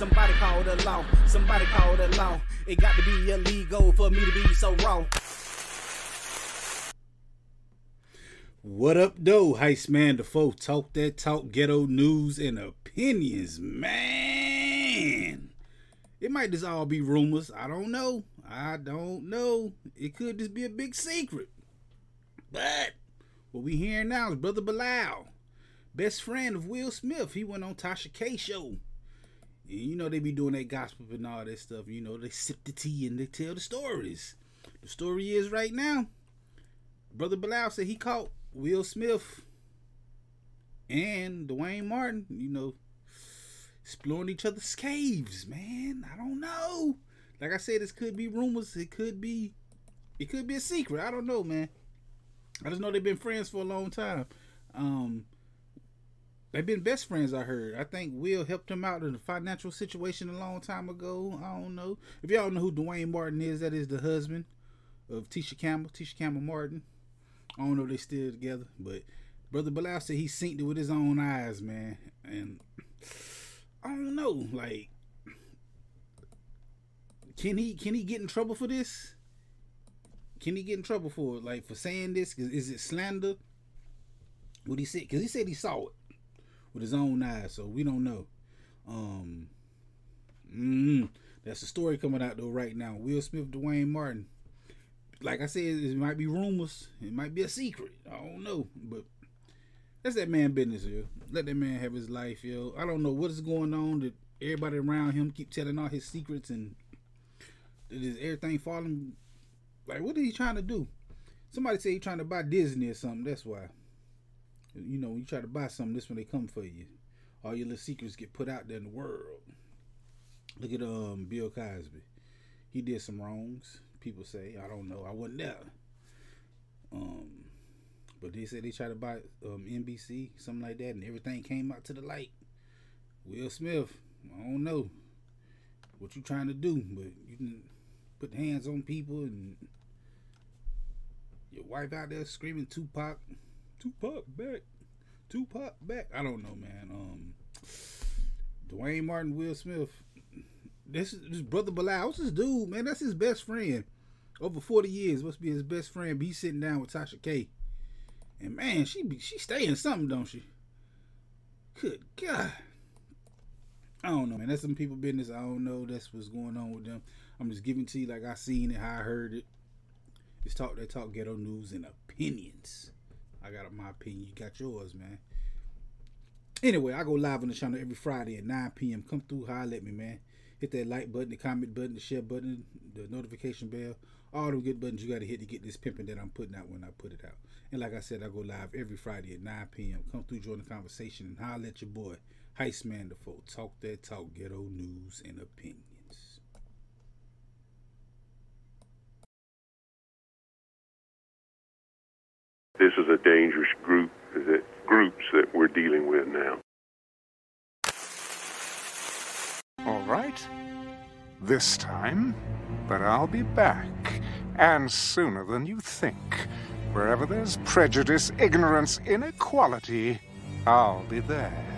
Somebody call the law. Somebody call the law. It got to be illegal for me to be so wrong. What up, though? Heist Man The Defoe. Talk that talk, ghetto news and opinions, man. It might just all be rumors. I don't know. I don't know. It could just be a big secret. But what we hearing now is Brother Bilaal, best friend of Will Smith. He went on Tasha K show. You know they be doing that gospel and all that stuff. You know they sip the tea and they tell the stories. The story is right now. Brother Bilaal said he caught Will Smith and Duane Martin. You know, exploring each other's caves. Man, I don't know. Like I said, this could be rumors. It could be, it could be a secret. I don't know, man. I just know they've been friends for a long time. Um, they've been best friends. I heard. I think Will helped him out in a financial situation a long time ago. I don't know. If y'all know who Duane Martin is, that is the husband of Tisha Campbell, Tisha Campbell Martin. I don't know if they still together, but Brother Bilaal said he seen it with his own eyes, man. And I don't know, like, can he can he get in trouble for this? Can he get in trouble for it? Like for saying this? Is it slander? What he said? Because he said he saw it with his own eyes, so we don't know. Um, mm, that's the story coming out though right now. Will Smith, Duane Martin. Like I said, it might be rumors. It might be a secret. I don't know, but that's that man business, yo. Let that man have his life, yo. I don't know what is going on that everybody around him keep telling all his secrets and is everything falling like, what are he trying to do? Somebody say he's trying to buy Disney or something. That's why. You know, when you try to buy something, this when they come for you. All your little secrets get put out there in the world. Look at um Bill Cosby. He did some wrongs. People say I don't know. I wasn't there. Um, but they said they tried to buy um NBC something like that, and everything came out to the light. Will Smith, I don't know what you trying to do, but you can put hands on people and your wife out there screaming Tupac, Tupac back, Tupac back. I don't know, man. Um, Duane Martin, Will Smith. This is this brother Bilaal. What's this dude, man? That's his best friend. Over forty years, must be his best friend. Be sitting down with Tasha K. And man, she be she staying something, don't she? Good God. I don't know, man. That's some people business. I don't know. That's what's going on with them. I'm just giving to you like I seen it, how I heard it. It's talk that talk ghetto news and opinions. I got my opinion. You got yours, man. Anyway, I go live on the channel every Friday at 9 p.m. Come through, holler at me, man. Hit that like button, the comment button, the share button, the notification bell. All the good buttons you got to hit to get this pimping that I'm putting out when I put it out. And like I said, I go live every Friday at 9 p.m. Come through, join the conversation, and holler at your boy, Heist Man Da Foe. Talk that talk, ghetto news and opinions. this is a dangerous group that groups that we're dealing with now. All right. This time, but I'll be back, and sooner than you think. Wherever there's prejudice, ignorance, inequality, I'll be there.